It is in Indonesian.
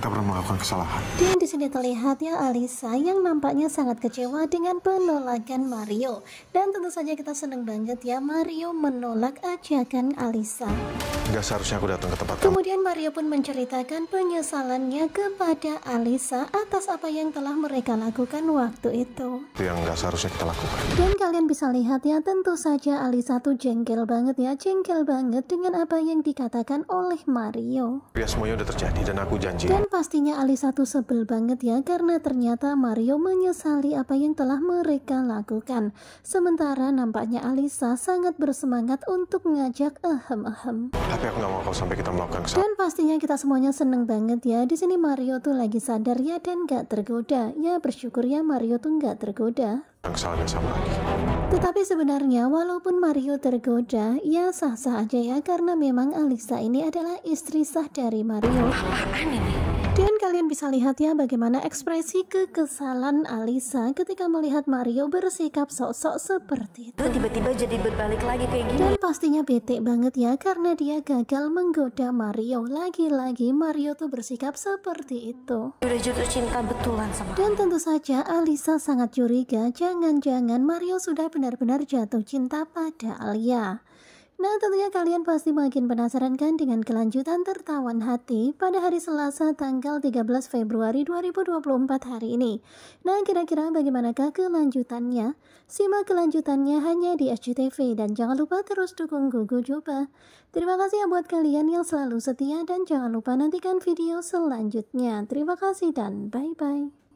kita pernah melakukan kesalahan. Dan di sini terlihat ya Alisa yang nampaknya sangat kecewa dengan penolakan Mario. Dan tentu saja kita senang banget ya Mario menolak ajakan Alisa. Gak seharusnya aku datang ke tempat kamu. Kemudian Mario pun menceritakan penyesalannya kepada Alisa atas apa yang telah mereka lakukan waktu itu. Itu yang gak seharusnya kita lakukan. Dan kalian bisa lihat ya tentu saja Alisa tuh jengkel banget ya, jengkel banget dengan apa yang dikatakan oleh Mario. Ya semuanya udah terjadi dan aku janji. Dan pastinya Alisa tuh sebel banget ya karena ternyata Mario menyesali apa yang telah mereka lakukan. Sementara nampaknya Alisa sangat bersemangat untuk mengajak ahem-ahem. Tapi aku gak mau kalau sampai kita melakukan kesalahan. Dan pastinya kita semuanya seneng banget ya. Di sini Mario tuh lagi sadar ya dan gak tergoda. Ya bersyukur ya Mario tuh gak tergoda. Kesalahan yang sama lagi. Tetapi sebenarnya walaupun Mario tergoda, ya sah-sah aja ya karena memang Alisa ini adalah istri sah dari Mario. Dan kalian bisa lihat ya bagaimana ekspresi kekesalan Alisa ketika melihat Mario bersikap sok-sok seperti itu. tiba-tiba jadi berbalik lagi kayak gini Dan pastinya bete banget ya karena dia gagal menggoda Mario. Lagi-lagi Mario tuh bersikap seperti itu. udah jatuh cinta betulan sama Dan tentu saja Alisa sangat curiga jangan-jangan Mario sudah benar-benar jatuh cinta pada Alia. Nah tentunya kalian pasti makin penasaran kan dengan kelanjutan tertawan hati pada hari Selasa tanggal 13 Februari 2024 hari ini. Nah kira-kira bagaimanakah kelanjutannya? Simak kelanjutannya hanya di SCTV dan jangan lupa terus dukung Gugu Coba. Terima kasih ya buat kalian yang selalu setia dan jangan lupa nantikan video selanjutnya. Terima kasih dan bye-bye.